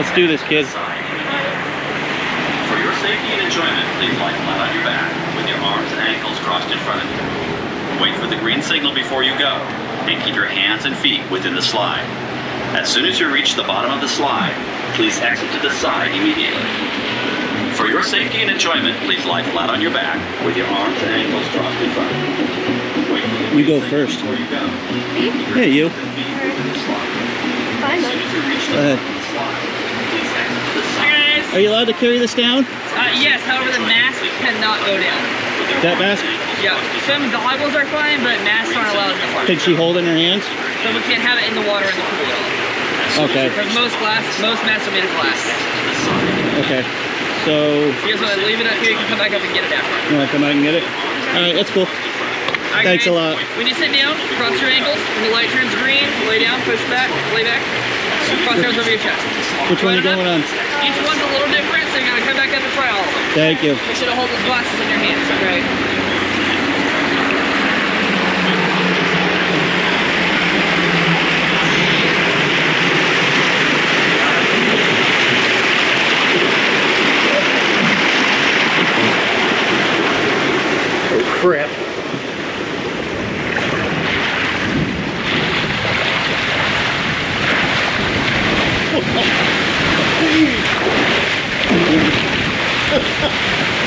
Let's do this, kid. For your safety and enjoyment, please lie flat on your back with your arms and ankles crossed in front of you. Wait for the green signal before you go, and keep your hands and feet within the slide. As soon as you reach the bottom of the slide, please exit to the side immediately. For your safety and enjoyment, please lie flat on your back with your arms and ankles crossed in front of you. Wait for the You go first. Before you go. Keep your Hey, you. hands and feet within the slide. Fine. As soon as you reach the Go ahead. Are you allowed to carry this down? Uh, yes, however, the mask cannot go down. That mask? Yeah, swim goggles are fine, but masks aren't allowed in the park. Can she hold it in her hands? So we can't have it in the water in the pool. Okay. Because most glass, most masks are made of glass. Okay. So, you guys want to leave it up here, you can come back up and get it after. you want to come out and get it? All right, that's cool. Alright, Thanks a lot. When you sit down, cross your ankles. When the light turns green, lay down, push back, lay back. Cross your arms over your chest. Which one are you Right going on? Each one's a little different, so you gotta come back up and try all of them. Thank you. You should have hold those glasses in your hands, okay? Ha ha ha!